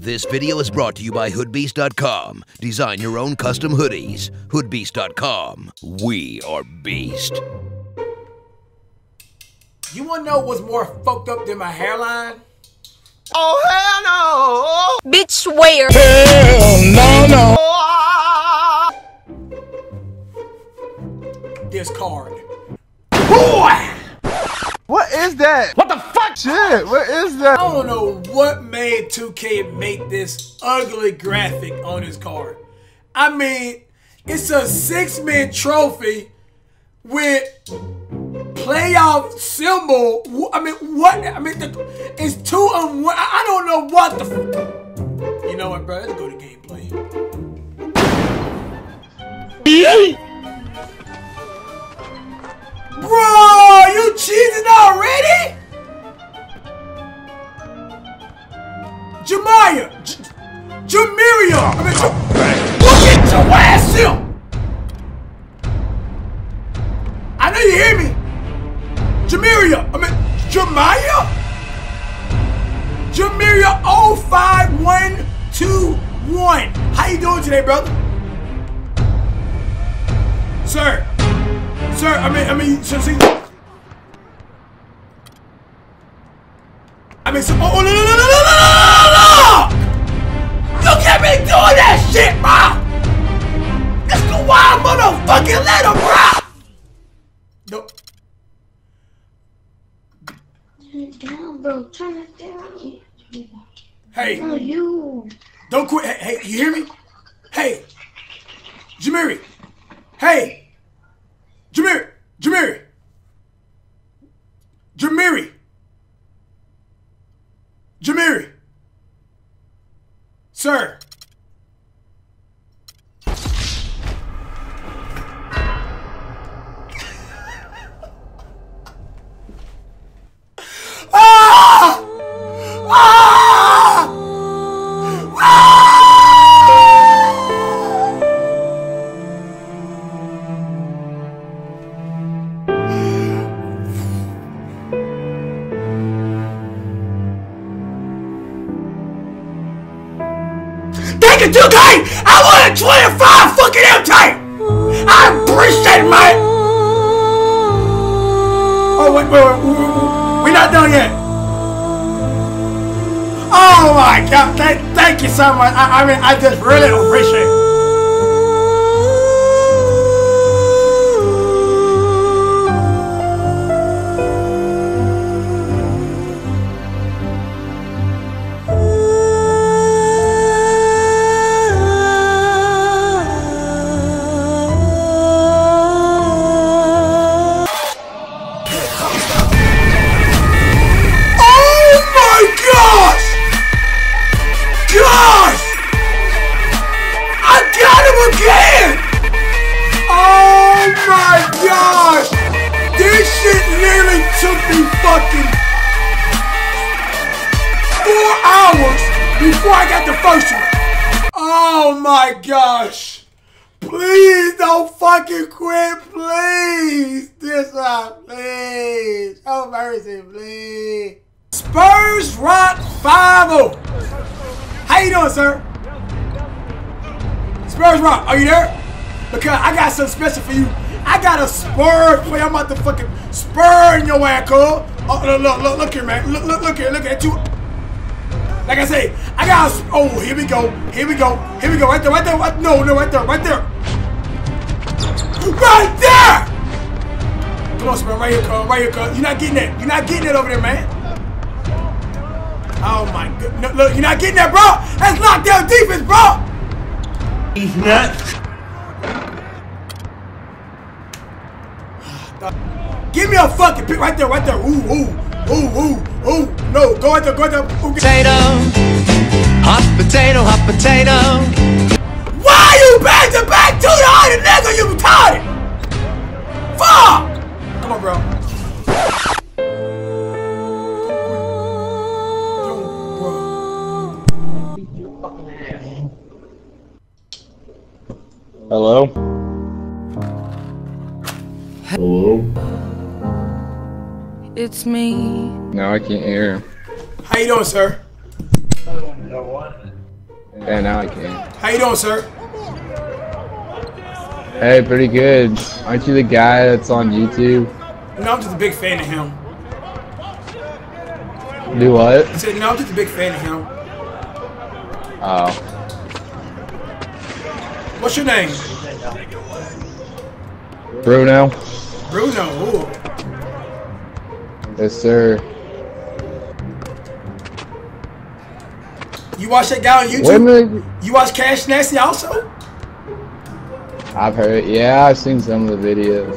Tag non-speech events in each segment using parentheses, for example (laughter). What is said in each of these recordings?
This video is brought to you by Hoodbeast.com. Design your own custom hoodies. Hoodbeast.com. We are Beast. You wanna know what's more fucked up than my hairline? Oh hell no! Bitch, where? This card. Boy! What is that? What the fuck? Shit, what is that? I don't know what made 2K make this ugly graphic on his card. I mean, it's a six-man trophy with playoff symbol. I mean, what? I mean, the, it's two and one. I don't know what the. You know what, bro? Let's go to gameplay. Bro, you cheating already? Jemiah! J Jamiria! I mean, look at your ass him! I know you hear me! Jamiria! I mean, Jemiah? Jamiria 05121. How you doing today, brother? Sir. Sir, I mean, I mean, so see. I mean, so, oh, oh, no, no, no. Turn it down. Hey, No, you. don't quit. Hey, hey, you hear me? Hey, Jamiri. Hey, Jamiri. Jamiri. Jamiri. Jamiri. Sir. You, 2K! I wanted 25 fucking M tape! I appreciate man! Oh, wait, wait, wait, wait, we're not done yet. Oh my god, thank, thank you so much. I, I mean, I just really appreciate it. Before I got the first one. Oh my gosh! Please don't fucking quit, please! This one, please! Oh mercy, please! Spurs Rock 5 -0. How you doing, sir? Spurs Rock, are you there? Because I got something special for you. I got a Spurs play. I'm about to fucking spur in your ass, cuz. Oh, look, look, look, look here, man. Look, look, look here, look at you. Like I say, I got oh, here we go, here we go, here we go, right there, right there, right, no, no, right there, right there. Right there! Come on, Spurs, right here, cuz, right here, cuz. You're not getting that. You're not getting that over there, man. Oh my god. No, look, you're not getting that, bro. That's lockdown defense, bro. He's nuts. Give me a fucking pick right there, right there. Ooh, ooh, ooh, ooh, ooh. No, go right there, go right there. Potato, hot potato, hot potato. Why you back to back to the other nigga, you retarded? Fuck! Come on, bro. Hello? Hello? It's me. No, I can't hear. him. How you doing, sir? Yeah, now I can. How you doing, sir? Hey, pretty good. Aren't you the guy that's on YouTube? No, I'm just a big fan of him. Do what? I said, no, I'm just a big fan of him. Oh. What's your name? Bruno? Bruno. Ooh. Yes, sir. You watch that guy on YouTube? You watch Cash Nasty also? I've heard. Yeah, I've seen some of the videos.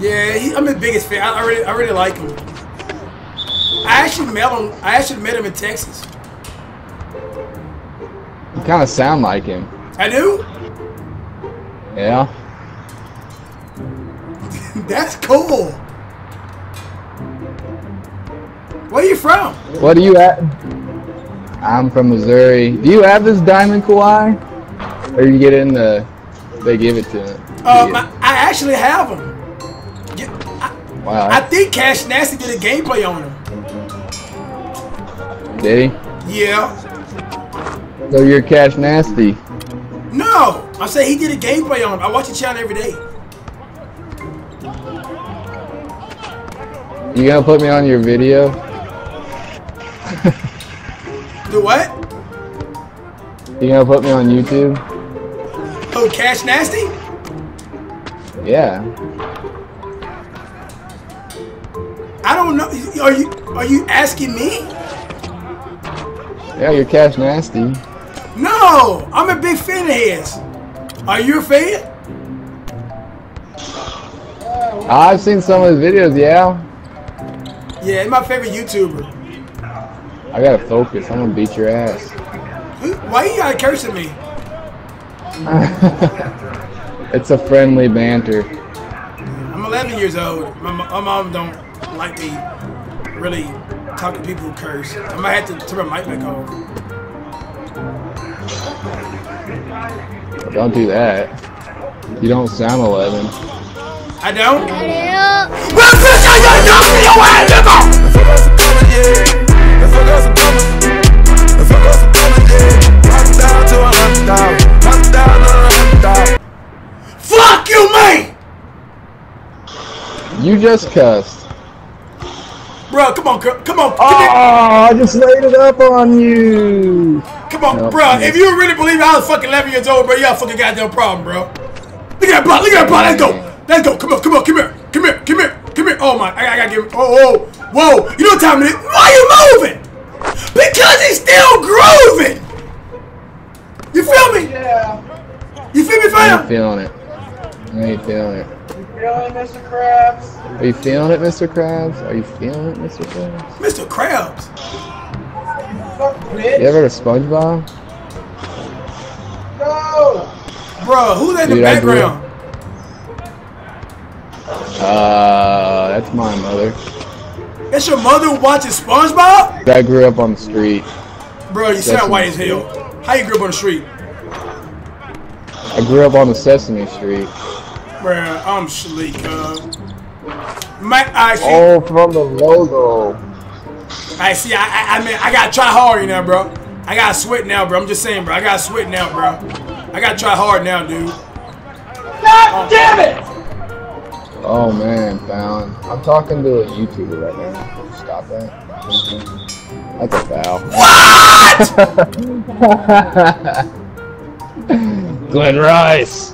Yeah, he, I'm his biggest fan. I, I really, I really like him. I actually met him. I actually met him in Texas. You kind of sound like him. I do. Yeah. (laughs) That's cool. Where are you from? What are you at? I'm from Missouri. Do you have this diamond Kawhi? Or you get in the? They give it to. Um, I, I actually have them. Yeah, I, Wow. I think Cash Nasty did a gameplay on him. Did he? Yeah. So you're Cash Nasty. No, I say he did a gameplay on him. I watch the channel every day. You gonna put me on your video? Do what? You gonna put me on YouTube? Oh, Cash Nasty? Yeah. I don't know. Are you are you asking me? Yeah, you're Cash Nasty. No, I'm a big fan of his. Are you a fan? I've seen some of his videos, yeah. Yeah, he's my favorite YouTuber. I gotta focus. I'm gonna beat your ass. Who- Why you gotta curse at me? (laughs) It's a friendly banter. I'm 11 years old. My, my mom don't like me really talk to people who curse. I might have to turn my mic back on. Don't do that. You don't sound 11. I don't. Fuck you, man! You just cussed. Bro, come on, girl. Come on, Oh, come. Ah, I just laid it up on you. Come on, No, bro. If you really believe I was fucking 11 years old, bro, a fucking goddamn problem, bro. Look at that block. Look at that block. Let's go. Let's go. Come on, come on, come here. Come here, come here, come here. Oh my, I, I gotta give him. Oh, whoa, whoa. You know what time it is? Why you moving? Because he's still grooving. You feel me? Yeah. You feel me, I ain't feeling it. I ain't feeling it. Feeling Mr. Krabs? Are you feeling it, Mr. Krabs? Are you feeling it, Mr. Krabs? Mr. Krabs. Fuck. You ever heard of SpongeBob? No! Bro, who's in the Dude, I background? Uh, that's my mother. That's your mother watching SpongeBob? I grew up on the street. Bro, you sound white as Street. hell. How you grew up on the street? I grew up on the Sesame Street. Bro, I'm sleek, uh. My, I see, Oh, from the logo. I see, I, I, I mean, I gotta try hard, you know, bro. I gotta sweat now, bro. I'm just saying, bro. I gotta sweat now, bro. I gotta try hard now, dude. God damn it! Oh man, Fallon. I'm talking to a YouTuber right now. Stop that. That's a foul. What? (laughs) Glen Rice.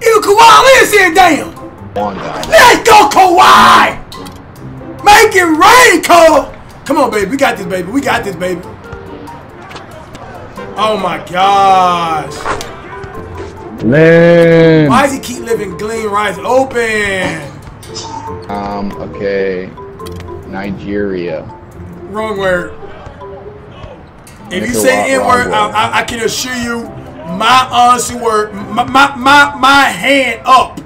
Ew, Kawhi is here, damn. One guy. Let's go, Kawhi. Make it rain, Cole. Come on, baby. We got this, baby. We got this, baby. Oh my gosh. Lynn. Why does he keep living Glen Rice open? Um, okay. Nigeria. Wrong word. If you say N word, I, I, I can assure you, my honesty word, my, my, my, my hand up.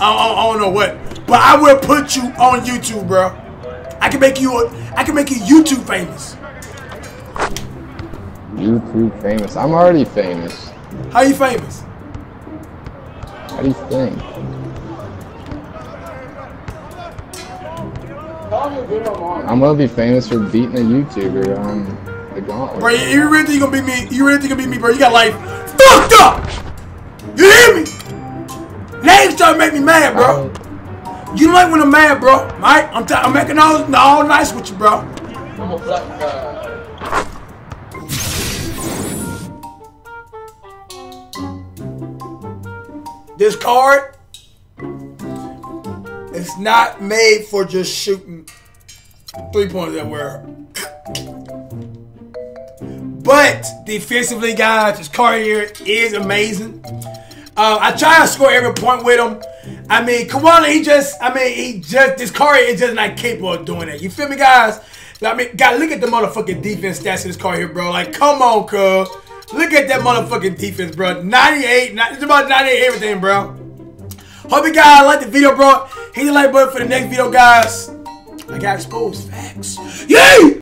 I, I, I don't know what, but I will put you on YouTube, bro. I can make you, a, I can make you YouTube famous. YouTube famous. I'm already famous. How you famous? How do you think? I'm gonna be famous for beating a YouTuber on the gauntlet. Bro, you, you really think you gonna beat me? You really think you gonna beat me, bro? You got life fucked up. You hear me? Names trying to make me mad, bro. You don't like when I'm mad, bro. Right? I'm, t- I'm making all, all nice with you, bro. This card is not made for just shooting three pointers at where. (coughs) But defensively, guys, this card here is amazing. Uh, I try to score every point with him. I mean, Koala, he just, I mean, he just, this card is just not capable of doing that. You feel me, guys? I mean, God, look at the motherfucking defense stats in this card here, bro. Like, come on, cuz. Look at that motherfucking defense, bro. 98, not, it's about 98 everything, bro. Hope you guys like the video, bro. Hit the like button for the next video, guys. I got exposed facts. Yay!